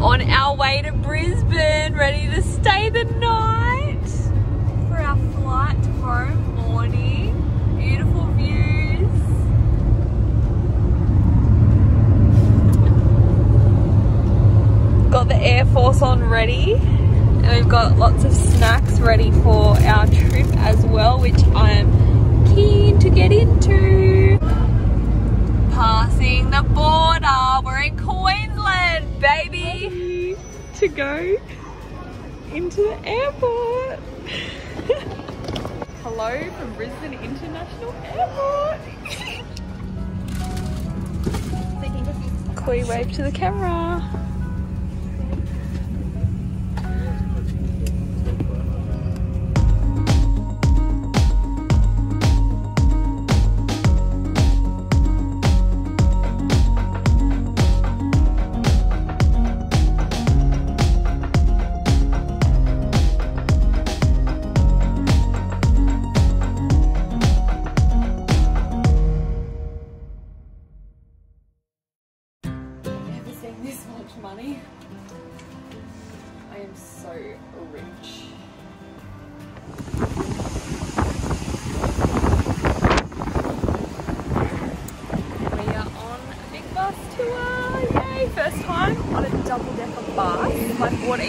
on our way to Brisbane, ready to stay the night for our flight tomorrow morning. Beautiful views. Got the Air Force on ready. And we've got lots of snacks ready for our trip as well, which I'm keen to get into. Passing the border. We're in Queensland, baby. To go into the airport. Hello from Brisbane International Airport. Koi wave to the camera.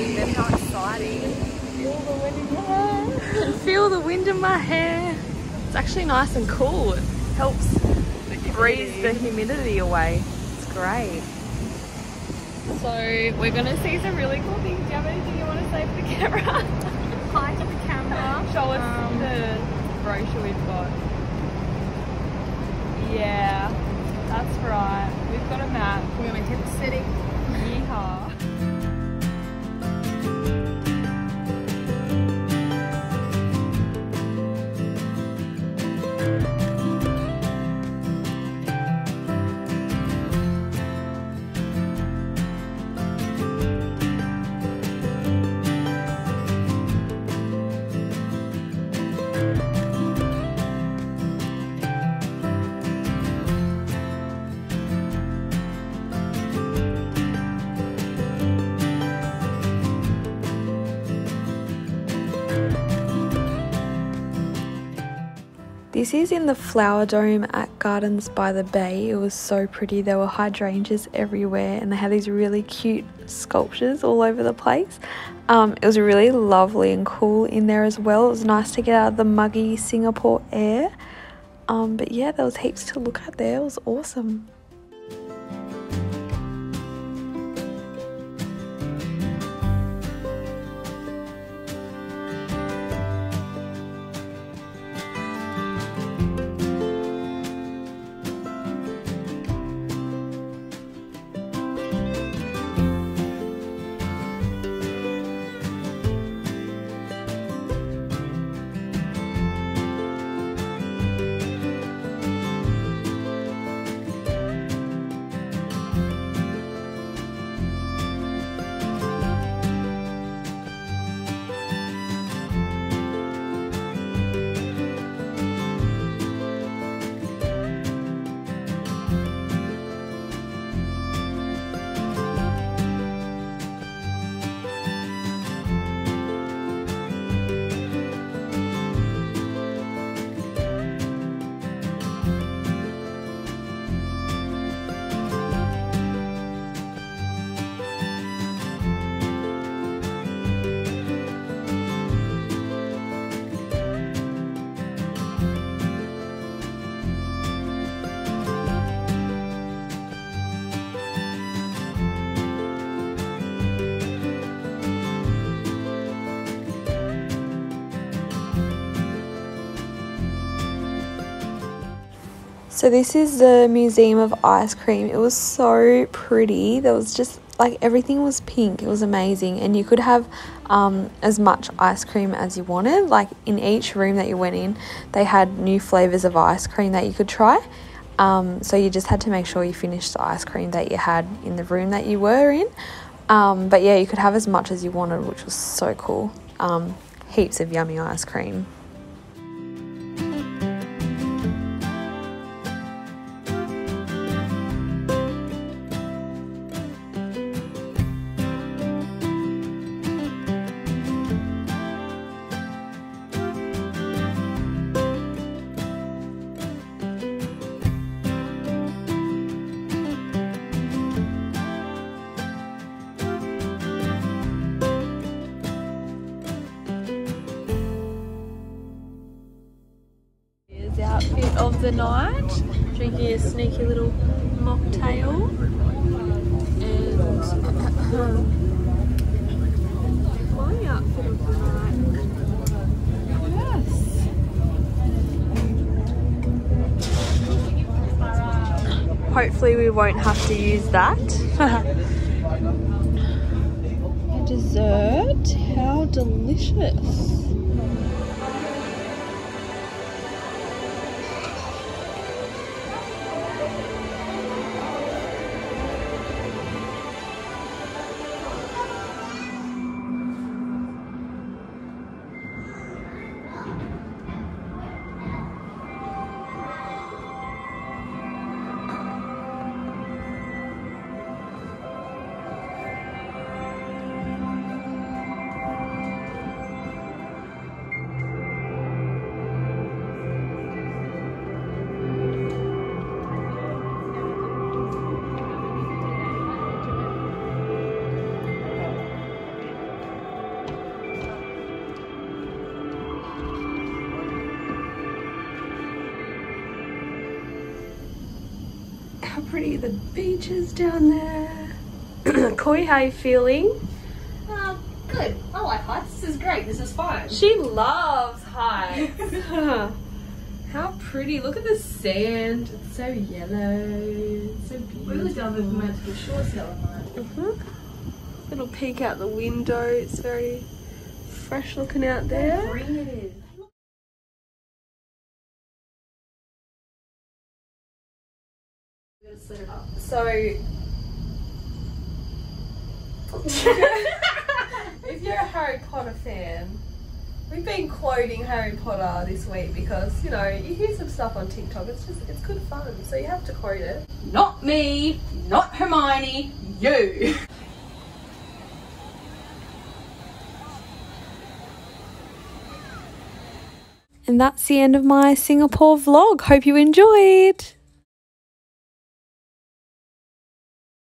Like? How exciting. Feel the wind in my hair. Feel the wind in my hair. It's actually nice and cool. It helps breeze the humidity away. It's great. So we're gonna see some really cool things. Do you have anything you want to say for the camera? Hi to the camera. Show us Um, the brochure we've got. Yeah, that's right. We've got a map. We're gonna hit the city. Yeehaw. This is in the flower dome at Gardens by the Bay. It was so pretty. There were hydrangeas everywhere and they had these really cute sculptures all over the place. Um, it was really lovely and cool in there as well. It was nice to get out of the muggy Singapore air. Um, but yeah, there was heaps to look at there. It was awesome. So this is the Museum of Ice Cream. It was so pretty. There was just like everything was pink. It was amazing, and you could have um, as much ice cream as you wanted. Like in each room that you went in, they had new flavors of ice cream that you could try. Um, so you just had to make sure you finished the ice cream that you had in the room that you were in. Um, but yeah, you could have as much as you wanted, which was so cool. Um, heaps of yummy ice cream. Of the night. Drinking a sneaky little mocktail. And my outfit of the night. Yes. Hopefully we won't have to use that. dessert. How delicious. Pretty the beach is down there. Koi, how you feeling? Uh, good. I like heights. This is great. This is fun. She loves heights. how pretty. Look at the sand. It's so yellow. It's so beautiful. We were down there we went to the shore other night. Mhm. Little peek out the window. It's very fresh looking out there. Green it is. Set it up. So, if you're a Harry Potter fan, we've been quoting Harry Potter this week because you know you hear some stuff on TikTok. It's just it's good fun, so you have to quote it. Not me, not Hermione, you. And that's the end of my Singapore vlog. Hope you enjoyed.